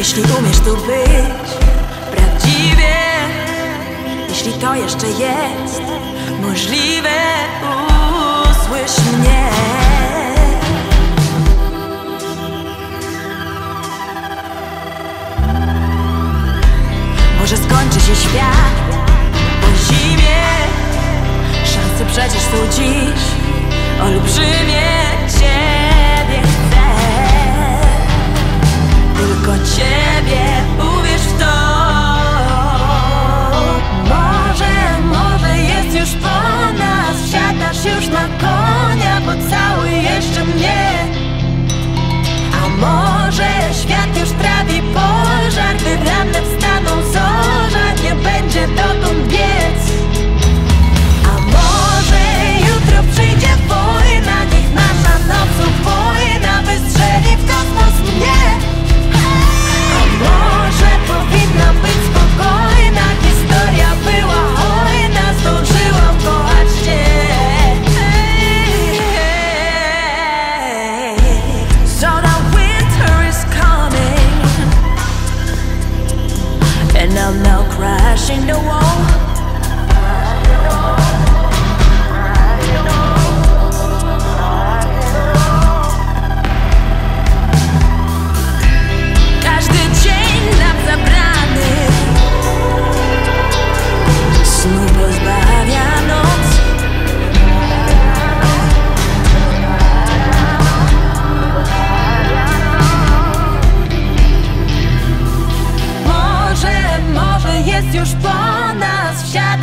Jeśli umiesz tu być prawdziwie Jeśli to jeszcze jest możliwe Usłysz mnie. Może skończy się świat po zimie. Szanse przecież są dziś crashing the wall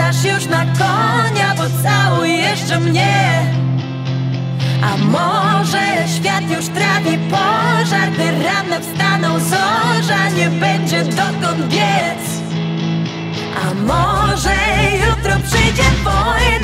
Czas już na konia, pocałuj jeszcze mnie. A może świat już trawi pożar Gdy rano wstaną zorza Nie będzie dokąd biec. A może jutro przyjdzie twoje